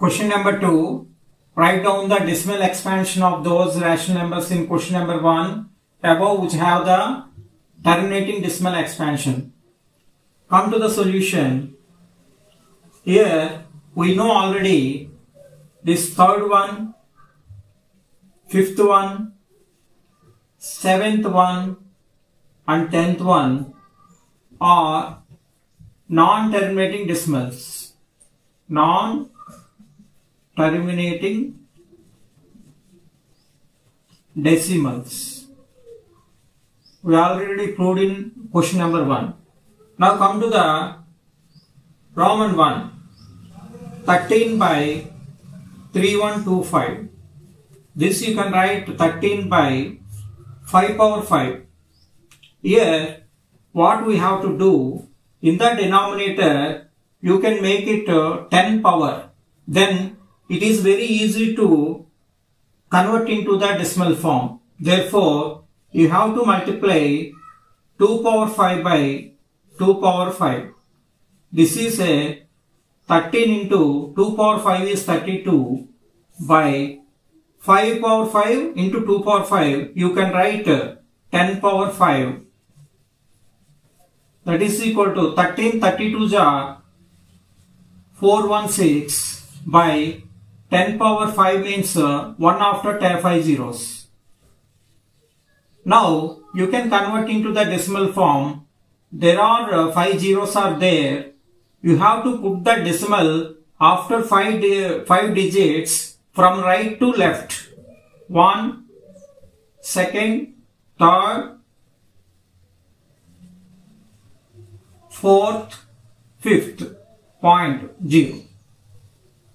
Question number 2. Write down the decimal expansion of those rational numbers in question number 1 above which have the terminating decimal expansion. Come to the solution. Here we know already this third one, fifth one, seventh one and tenth one are non-terminating decimals. Non-terminating decimals. We already proved in question number 1. Now come to the Roman 1. 13 by 3125. This you can write 13 by 5 power 5. Here what we have to do in the denominator you can make it uh, 10 power. Then it is very easy to convert into the decimal form. Therefore you have to multiply 2 power 5 by 2 power 5. This is a 13 into 2 power 5 is 32 by 5 power 5 into 2 power 5 you can write 10 power 5 that is equal to 13 32 jar 416 by 10 power 5 means uh, 1 after 10 5 zeros. Now you can convert into the decimal form. There are uh, 5 zeros are there. You have to put the decimal after 5, di 5 digits from right to left. 1, second, third, fourth, fifth point zero.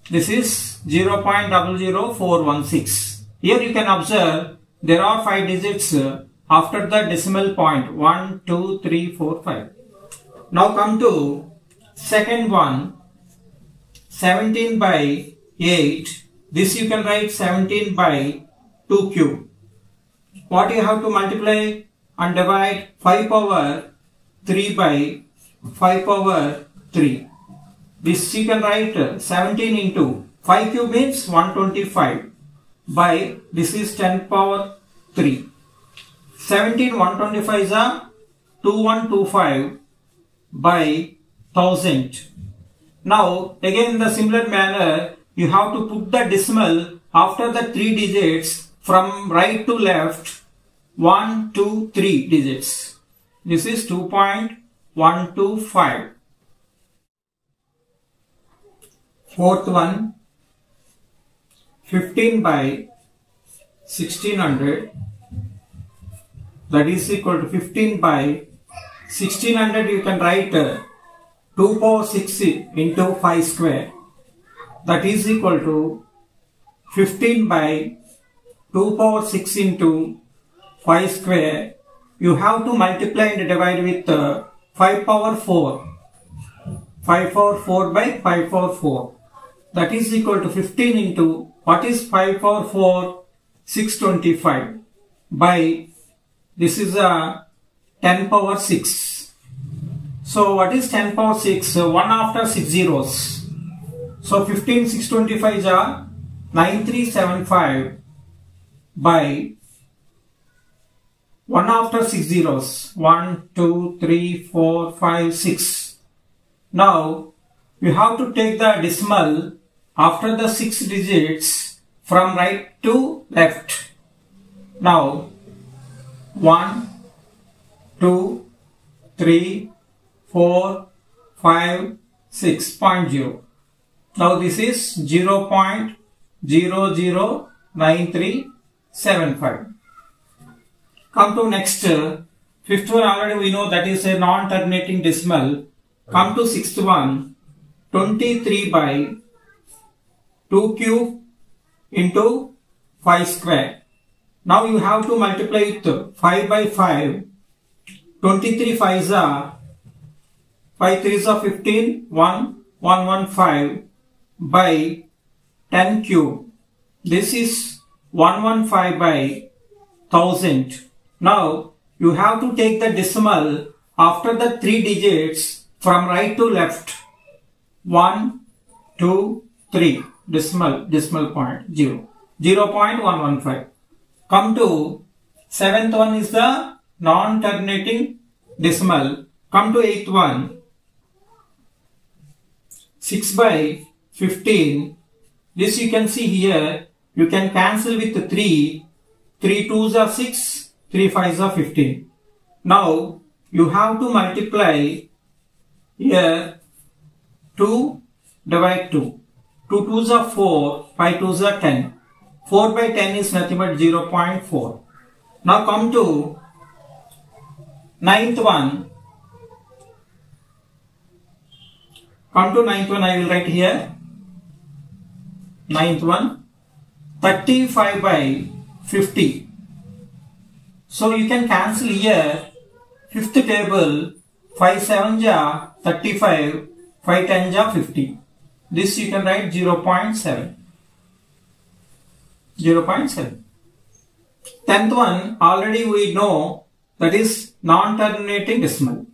This is 0.00416. Here you can observe there are 5 digits uh, after the decimal point 1, 2, 3, 4, 5. Now come to second one 17 by 8. This you can write 17 by 2 cube. What you have to multiply and divide 5 power 3 by 5 power 3. This you can write 17 into 5 cube means 125 by this is 10 power 3. 17 125 is a 2125 by 1000. Now again in the similar manner you have to put the decimal after the 3 digits from right to left 1, 2, 3 digits. This is 2.125. Fourth one 15 by 1600 that is equal to 15 by 1600 you can write uh, 2 power 6 into 5 square. That is equal to 15 by 2 power 6 into 5 square. You have to multiply and divide with uh, 5 power 4 5 power 4 by 5 power 4 that is equal to 15 into what is 5 power 4 625 by this is a 10 power 6 so what is 10 power 6 uh, 1 after 6 zeros. So 15 625 is a 9375 by 1 after 6 zeros. 1 2 3 4 5 6 now we have to take the decimal after the 6 digits from right to left. Now 1 2 3 4 5 6.0 now this is 0 0.009375 come to next uh, fifth one already we know that is a non-terminating decimal. Come to sixth one 23 by 2 cube into 5 square. Now you have to multiply it 5 by 5 23 5s are 5 3s are 15 1 115 by 10 cube. This is 115 by 1000 now you have to take the decimal after the three digits from right to left. 1 2 3 decimal, decimal point 0. 0.115. Come to seventh one is the non-terminating decimal. Come to eighth one. 6 by 15. This you can see here. You can cancel with 3. 3 2s are 6. 3 5s are 15. Now you have to multiply here 2 divide 2. 2 2s are 4, 5 2s are 10. 4 by 10 is nothing but 0 0.4. Now come to ninth one. Come to ninth one I will write here. Ninth one. 35 by 50. So you can cancel here. Fifth table 5 7 ja 35 5 10 ja 50. This you can write 0 0.7. 0 0.7. Tenth one already we know that is non-terminating decimal.